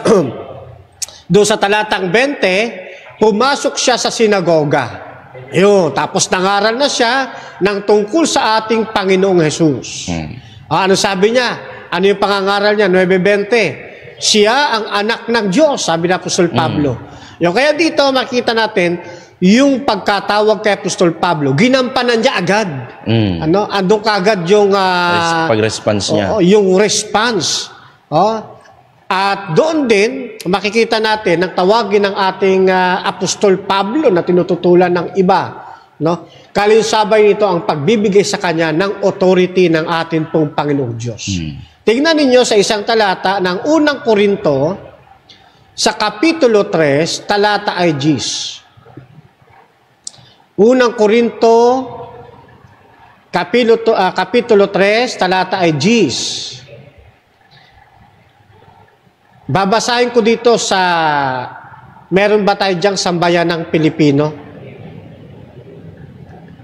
doon sa talatang 20, pumasok siya sa sinagoga. Yun, tapos nangaral na siya ng tungkol sa ating Panginoong Jesus. Mm. Ah, ano sabi niya? Ano yung pangangaral niya? 9.20. Siya ang anak ng Diyos, sabi ni Apostol Pablo. Yung kaya dito makita natin yung pagkatawag kay Apostol Pablo, ginampanan niya agad. Mm. Ano, andun kagad yung ah, Pag-response niya. Oo, yung response. Oh. At doon din, makikita natin ang tawagin ng ating ah, Apostol Pablo na tinututulan ng iba. No? Kalinsabay nito ang pagbibigay sa kanya ng authority ng ating pong Panginoong Diyos. Tingnan ninyo sa isang talata ng unang Korinto, sa Kapitulo 3, talata ay Gis. Unang Korinto, Kapitulo, ah, Kapitulo 3, talata ay Gis. Babasahin ko dito sa, meron ba tayo diyang sambayan ng Pilipino?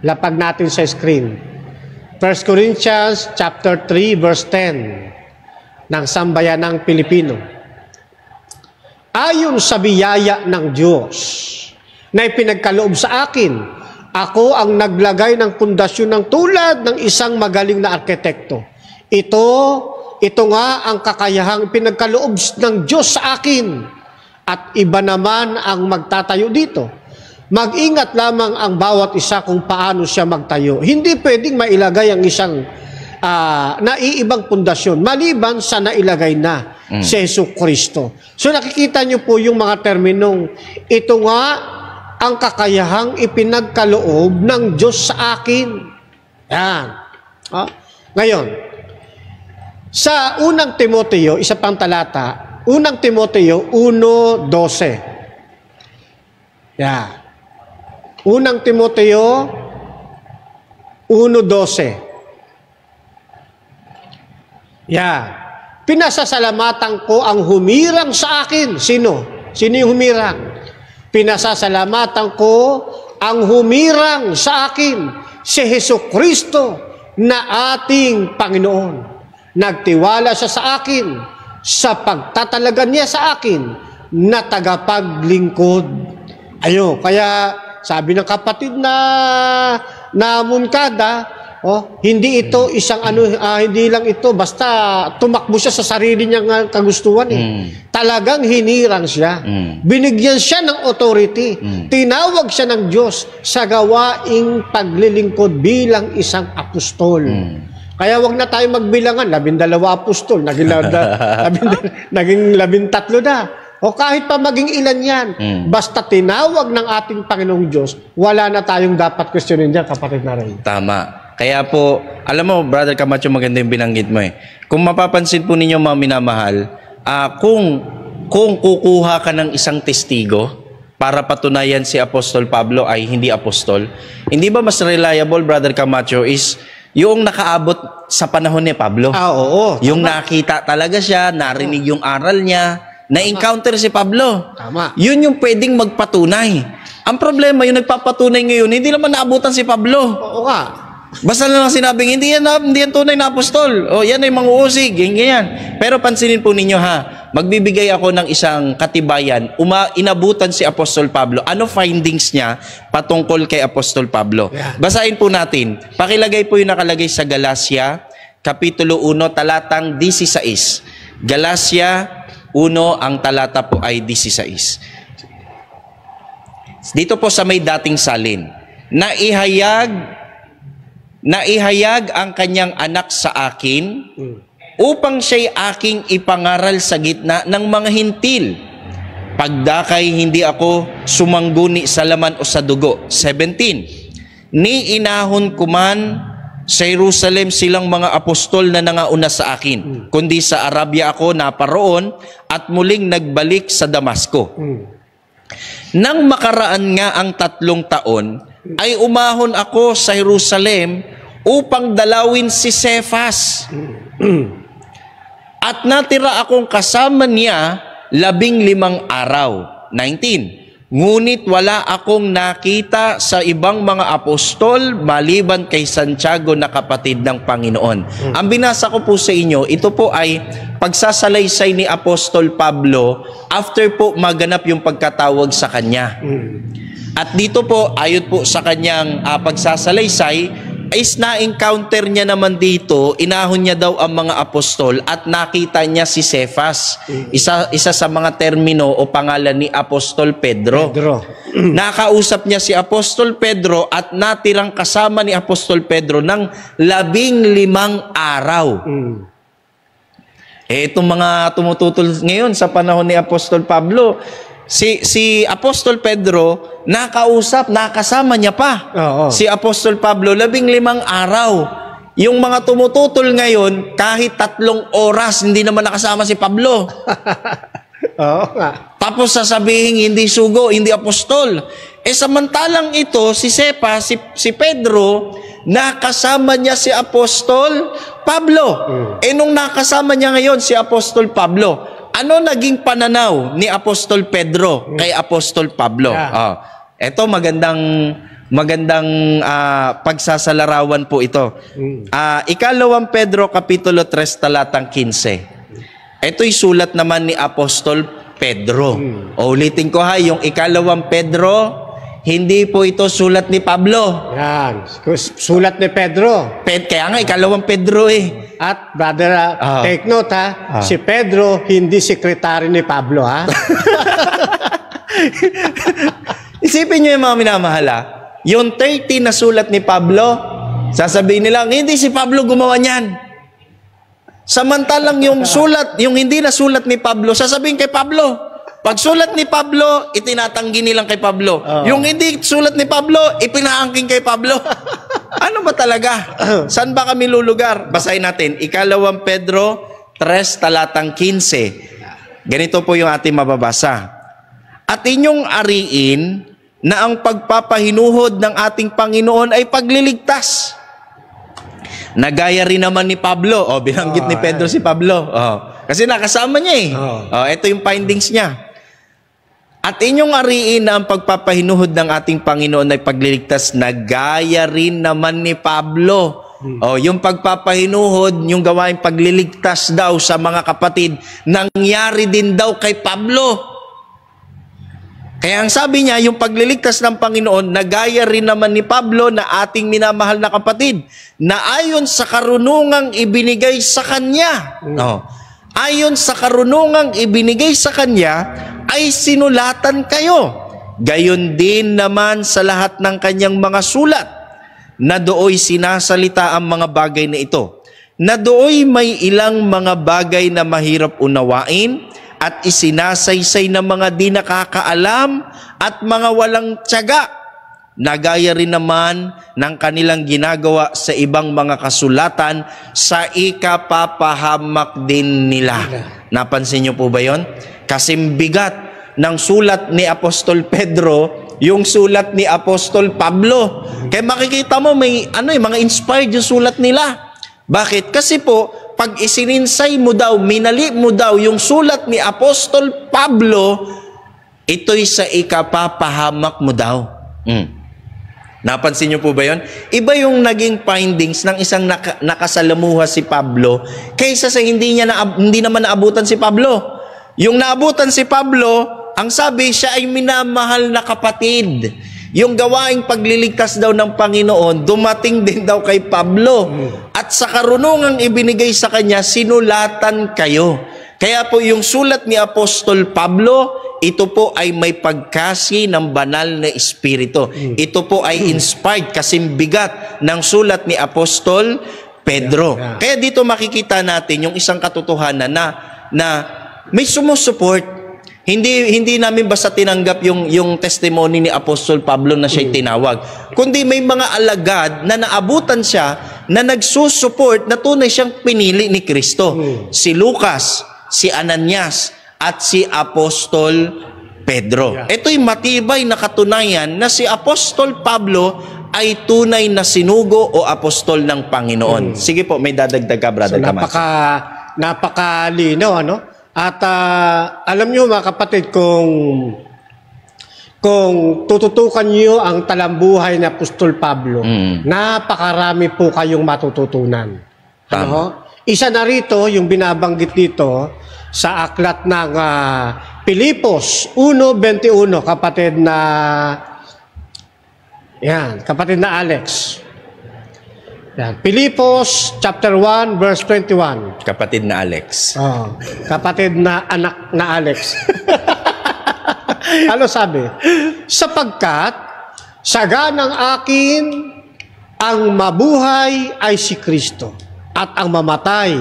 Lapag natin sa screen. 1 Corinthians chapter 3 verse 10 ng sambayan ng Pilipino. Ayon sa biyaya ng Diyos na ipinagkaloob sa akin, ako ang naglagay ng pundasyon ng tulad ng isang magaling na arkitekto. Ito, ito nga ang kakayahang pinagkaloob ng Diyos sa akin. At iba naman ang magtatayo dito. Mag-ingat lamang ang bawat isa kung paano siya magtayo. Hindi pwedeng mailagay ang isang ah, naiibang pundasyon maliban sa nailagay na si Yesu Kristo. So nakikita niyo po yung mga terminong ito nga ang kakayahang ipinagkaloob ng Diyos sa akin. Yan. Ah, Ngayon, sa unang Timoteo, isa pang talata, unang Timoteo 1.12. Yeah. Unang Timoteo 1.12. Yeah. Pinasasalamatan ko ang humirang sa akin. Sino? Sino yung humirang? Pinasasalamatan ko ang humirang sa akin si Heso Kristo na ating Panginoon. Nagtiwala siya sa akin sa pagtatalaga niya sa akin na tagapaglingkod. Ayo, kaya sabi ng kapatid na na munkada, oh, hindi ito isang ano ah, hindi lang ito basta tumakbo siya sa sarili niyang kagustuhan eh. Mm. Talagang hinirang siya. Mm. Binigyan siya ng authority. Tinawag siya ng Diyos sa gawaing paglilingkod bilang isang apostol. Kaya wag na tayo magbilangan, labindalawa apostol, naging, labda, labinda- naging labintatlo na. O kahit pa maging ilan yan, Mm. basta tinawag ng ating Panginoong Diyos, wala na tayong dapat questionin dyan, kapatid na rin. Tama. Kaya po, alam mo, Brother Camacho, maganda yung binanggit mo eh. Kung mapapansin po ninyo mga minamahal, ah, kung, kung kukuha ka ng isang testigo para patunayan si Apostol Pablo ay hindi apostol, hindi ba mas reliable, Brother Camacho, is yung nakaabot sa panahon ni Pablo? Ah, oo. Yung nakita talaga siya, narinig yung aral niya, na-encounter si Pablo. Tama. Yun yung pwedeng magpatunay Ang problema, yung nagpapatunay ngayon, hindi naman naabutan si Pablo. Oo nga. Basta na lang sinabing, hindi yan, na- hindi yan tunay na apostol. O, yan ay manguusig, ganyan, ganyan. Pero pansinin po ninyo ha, magbibigay ako ng isang katibayan. Uma, inabutan si Apostol Pablo. Ano findings niya patungkol kay Apostol Pablo? Basahin po natin. Pakilagay po yung nakalagay sa Galacia, Kapitulo 1, talatang 16. Galacia 1, ang talata po ay 16. Dito po sa may dating salin. Naihayag naihayag ang kanyang anak sa akin upang siya'y aking ipangaral sa gitna ng mga hintil. Pagdakay hindi ako sumangguni sa laman o sa dugo. 17. Ni inahon ko man sa Jerusalem silang mga apostol na nangauna sa akin, kundi sa Arabia ako naparoon at muling nagbalik sa Damasco. Nang makaraan nga ang tatlong taon, ay umahon ako sa Jerusalem upang dalawin si Cephas. At natira akong kasama niya labing limang araw. 19. Ngunit wala akong nakita sa ibang mga apostol maliban kay Santiago na kapatid ng Panginoon. Ang binasa ko po sa inyo, ito po ay pagsasalaysay ni Apostol Pablo after po maganap yung pagkatawag sa kanya. At dito po, ayon po sa kanyang ah, pagsasalaysay, is na-encounter niya naman dito, inahon niya daw ang mga apostol at nakita niya si Cephas. Isa, isa sa mga termino o pangalan ni Apostol Pedro. Pedro. Nakausap niya si Apostol Pedro at natirang kasama ni Apostol Pedro ng labing limang araw. Mm. Eh, itong mga tumututol ngayon sa panahon ni Apostol Pablo, si si Apostol Pedro nakausap, nakasama niya pa. Oo. Si Apostol Pablo labing limang araw. Yung mga tumututol ngayon, kahit tatlong oras, hindi naman nakasama si Pablo. Oo nga. Tapos sasabihin hindi sugo, hindi apostol. Eh samantalang ito, si Sepa, si, si Pedro, nakasama niya si Apostol Pablo. Eh nung nakasama niya ngayon si Apostol Pablo, ano naging pananaw ni Apostol Pedro kay Apostol Pablo? Yeah. Ah, eto magandang magandang ah, pagsasalarawan po ito. Ah, ikalawang Pedro kapitulo 3 talatang 15. Ito'y sulat naman ni Apostol Pedro. O ulitin ko ha, yung ikalawang Pedro, hindi po ito sulat ni Pablo. Yan. Sulat ni Pedro. Ped, kaya nga, ikalawang Pedro eh. At brother, ah, Ah. take note ha, si Pedro hindi sekretary ni Pablo ha. Isipin nyo yung mga minamahala. Yung 30 na sulat ni Pablo, sasabihin nila, hindi si Pablo gumawa niyan. Samantalang yung sulat, yung hindi na sulat ni Pablo, sasabihin kay Pablo. Pag sulat ni Pablo, itinatanggi nilang kay Pablo. Oo. Yung hindi sulat ni Pablo, ipinaangking kay Pablo. ano ba talaga? Saan ba kami lulugar? Basahin natin. Ikalawang Pedro 3 talatang 15. Ganito po yung ating mababasa. At inyong ariin na ang pagpapahinuhod ng ating Panginoon ay pagliligtas. Nagaya rin naman ni Pablo. O, binanggit ni Oh, Pedro si Pablo. O, kasi nakasama niya eh. Oh. O, ito yung findings niya. At inyong ariin na ang pagpapahinuhod ng ating Panginoon ay pagliligtas, nagaya rin naman ni Pablo. O, yung pagpapahinuhod, yung gawain pagliligtas daw sa mga kapatid, nangyari din daw kay Pablo. Kaya ang sabi niya, yung pagliligtas ng Panginoon, nagaya rin naman ni Pablo na ating minamahal na kapatid, na ayon sa karunungang ibinigay sa kanya. No. Ayon sa karunungang ibinigay sa kanya, ay sinulatan kayo. Gayon din naman sa lahat ng kanyang mga sulat, na dooy sinasalita ang mga bagay na ito. Na dooy may ilang mga bagay na mahirap unawain, at isinasaysay ng mga di nakakaalam at mga walang tiyaga. Nagaya rin naman ng kanilang ginagawa sa ibang mga kasulatan sa ikapapahamak din nila. Napansin niyo po ba yon? Kasing bigat ng sulat ni Apostol Pedro yung sulat ni Apostol Pablo. Kaya makikita mo may ano eh, mga inspired yung sulat nila. Bakit? Kasi po, pag isininsay mo daw, minali mo daw yung sulat ni Apostol Pablo, ito'y sa ikapapahamak mo daw. Mm. Napansin niyo po ba yon? Iba yung naging findings ng isang naka, nakasalamuha si Pablo kaysa sa hindi niya na, hindi naman naabutan si Pablo. Yung naabutan si Pablo, ang sabi siya ay minamahal na kapatid. Yung gawaing pagliligtas daw ng Panginoon, dumating din daw kay Pablo. At sa karunungang ibinigay sa kanya, sinulatan kayo. Kaya po yung sulat ni Apostol Pablo, ito po ay may pagkasi ng banal na espiritu. Ito po ay inspired kasing bigat ng sulat ni Apostol Pedro. Yeah, yeah. Kaya dito makikita natin yung isang katotohanan na na may sumusupport hindi hindi namin basta tinanggap yung yung testimony ni Apostol Pablo na siya'y tinawag. Kundi may mga alagad na naabutan siya na nagsusupport na tunay siyang pinili ni Kristo. Si Lucas, si Ananias, at si Apostol Pedro. Yeah. Ito'y matibay na katunayan na si Apostol Pablo ay tunay na sinugo o apostol ng Panginoon. Sige po, may dadagdag ka, So Brother Camacho. napaka napakalinaw ano? At ah, alam niyo mga kapatid kung kung tututukan niyo ang talambuhay ni Apostol Pablo, Mm. napakarami po kayong matututunan. Ano? Tama. ho? Isa na rito yung binabanggit dito sa aklat ng ah, Pilipos 1.21 kapatid na yan, kapatid na Alex. Yan, Pilipos chapter 1 verse 21. Kapatid na Alex. Oh, kapatid na anak na Alex. ano sabi? Sapagkat saganang akin ang mabuhay ay si Kristo at ang mamatay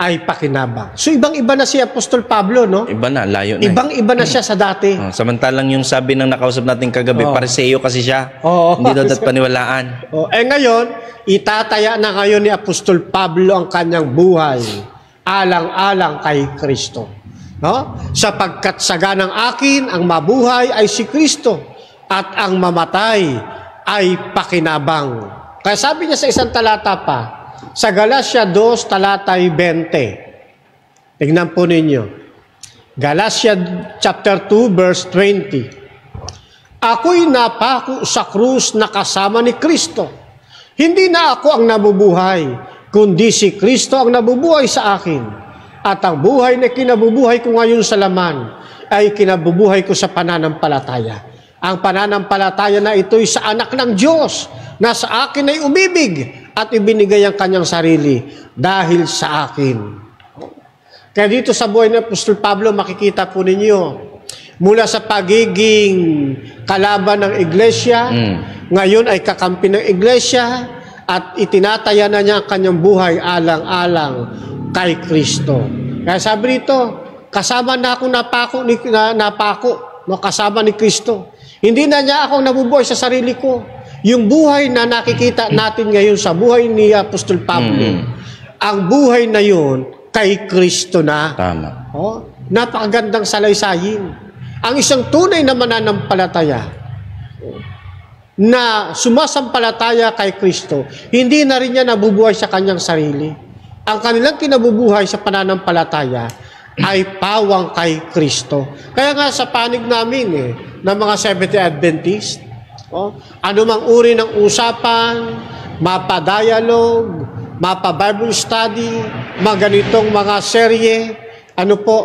ay pakinabang. So ibang-iba na si Apostol Pablo, no? Iba na, layo na. eh. Ibang-iba na siya sa dati. Oh, samantalang yung sabi ng nakausap natin kagabi, Oo. pareseyo kasi siya. Oo. Hindi daw dat paniwalaan. Oh, eh ngayon, itataya na ngayon ni Apostol Pablo ang kanyang buhay alang-alang kay Kristo. No? Sapagkat sa ganang akin, ang mabuhay ay si Kristo at ang mamatay ay pakinabang. Kaya sabi niya sa isang talata pa, sa Galatia 2, talatay 20. Tignan po ninyo. Galatia chapter 2, verse 20. Ako'y napako sa krus na kasama ni Kristo. Hindi na ako ang nabubuhay, kundi si Kristo ang nabubuhay sa akin. At ang buhay na kinabubuhay ko ngayon sa laman ay kinabubuhay ko sa pananampalataya. Ang pananampalataya na ito'y sa anak ng Diyos na sa akin ay umibig at ibinigay ang kanyang sarili dahil sa akin. Kaya dito sa buhay ni Apostol Pablo, makikita po ninyo, mula sa pagiging kalaban ng iglesia, Mm. ngayon ay kakampi ng iglesia, at itinataya na niya ang kanyang buhay alang-alang kay Kristo. Kaya sabi dito, kasama na ako napako, ni, na, napako no, kasama ni Kristo. Hindi na niya ako nabubuhay sa sarili ko. Yung buhay na nakikita natin ngayon sa buhay ni Apostol Pablo, Mm. ang buhay na yun kay Kristo na. Tama. Oh, napakagandang salaysayin. Ang isang tunay na mananampalataya na sumasampalataya kay Kristo, hindi na rin niya nabubuhay sa kanyang sarili. Ang kanilang kinabubuhay sa pananampalataya ay pawang kay Kristo. Kaya nga sa panig namin eh, ng mga Seventh Adventist, oh, anumang uri ng usapan, mapa-dialogue, mapa-Bible study, mga ganitong mga serye, ano po,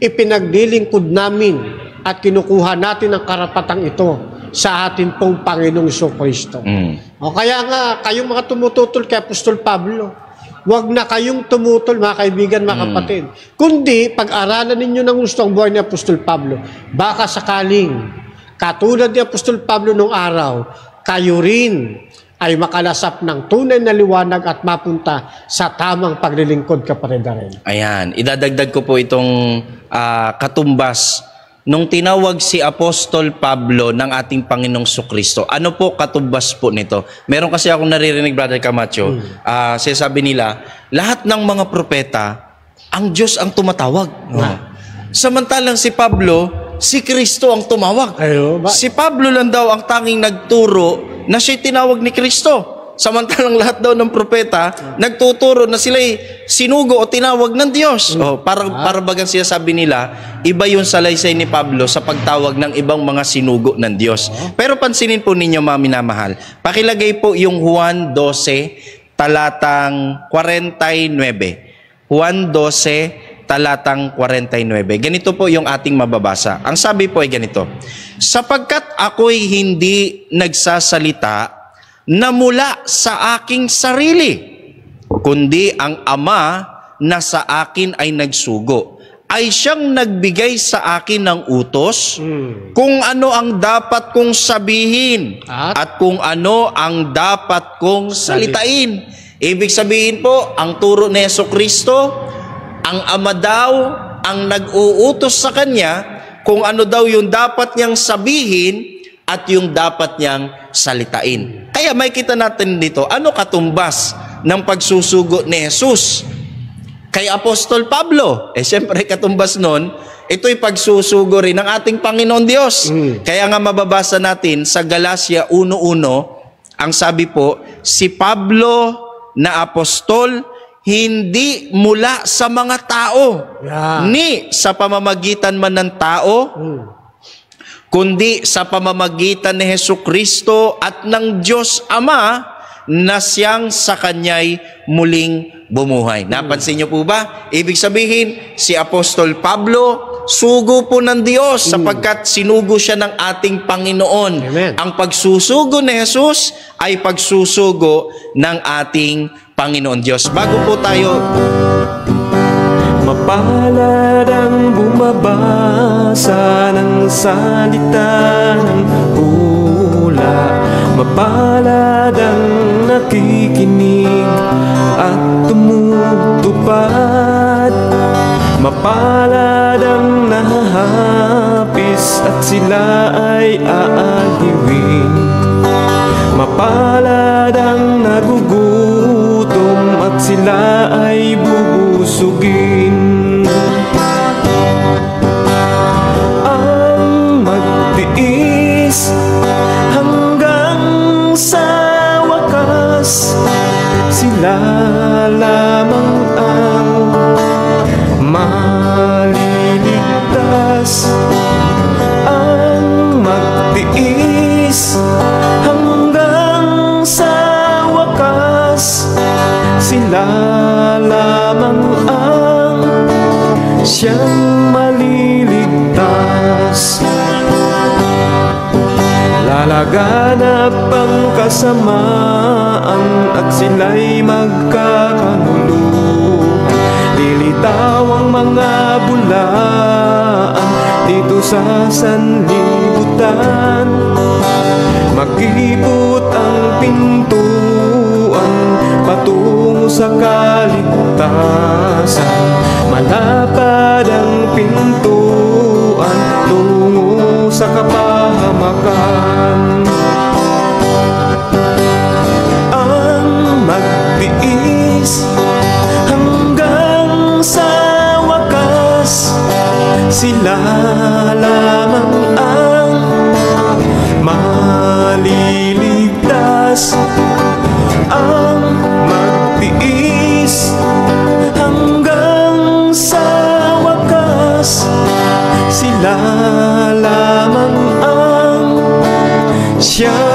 ipinaglilingkod namin at kinukuha natin ang karapatang ito sa atin pong Panginoong Iso Kristo. Mm. O kaya nga, kayong mga tumututol kay Apostol Pablo, huwag na kayong tumutol, mga kaibigan, mga kapatid. Kundi, pag-aralan ninyo ng gusto ang buhay ni Apostol Pablo, baka sakaling, katulad ni Apostol Pablo nung araw, kayo rin ay makalasap ng tunay na liwanag at mapunta sa tamang paglilingkod kapatid na rin. Ayan, idadagdag ko po itong ah, katumbas nung tinawag si Apostol Pablo ng ating Panginoong Sukristo. Ano po katumbas po nito? Meron kasi akong naririnig, Brother Camacho, ah, sinasabi nila, lahat ng mga propeta, ang Diyos ang tumatawag. Ah. Samantalang si Pablo, si Kristo ang tumawag. Ayo, ba- Si Pablo lang daw ang tanging nagturo na siya'y tinawag ni Kristo. Samantalang lahat daw ng propeta nagtuturo na sila'y sinugo o tinawag ng Diyos. Oh, para para bagang sinasabi nila, iba yung salaysay ni Pablo sa pagtawag ng ibang mga sinugo ng Diyos. Pero pansinin po ninyo mga minamahal. Pakilagay po yung Juan 12 talatang 49. Juan 12 talatang 49. Ganito po yung ating mababasa. Ang sabi po ay ganito, Sapagkat ako'y hindi nagsasalita na mula sa aking sarili, kundi ang Ama na sa akin ay nagsugo, ay siyang nagbigay sa akin ng utos kung ano ang dapat kong sabihin At? at kung ano ang dapat kong salitain. Ibig sabihin po, ang turo ni Yeso Kristo, ang Ama daw ang nag-uutos sa Kanya kung ano daw yung dapat niyang sabihin at yung dapat niyang salitain. Kaya may kita natin dito, ano katumbas ng pagsusugo ni Jesus kay Apostol Pablo? Eh siyempre katumbas nun, ito'y pagsusugo rin ng ating Panginoon Diyos. Kaya nga mababasa natin sa Galacia 1.1, ang sabi po, si Pablo na apostol, hindi mula sa mga tao, Yeah. ni sa pamamagitan man ng tao, kundi sa pamamagitan ni Heso Kristo at ng Diyos Ama na siyang sa kanya'y muling bumuhay. Napansin niyo po ba? Ibig sabihin, si Apostol Pablo, sugo po ng Diyos sapagkat sinugo siya ng ating Panginoon. Amen. Ang pagsusugo ni Jesus ay pagsusugo ng ating Panginoon Diyos. Bago po tayo Mapalad ang bumabasa ng salita ng hula Mapalad ang nakikinig at tumutupad Mapalad ang nahahapis at sila ay aaliwin. Mapalad ang nagugutom at sila ay bubusugin. Ang magtiis hanggang sa wakas Sila lamang maliligtas Ang magtiis sa wakas. Sila ang siyang maliligtas. Lalaganap ang kasamaan at sila'y magkakanuluhan Lilitaw ang mga bulaan dito sa sanlibutan Makipot ang pintuan patungo sa kaligtasan. Malapad ang pintuan tungo sa kapahamakan. Ang magtiis hanggang sa sila lamang ang maliligtas. Ang magtiis hanggang sa wakas. Sila lamang ang siyang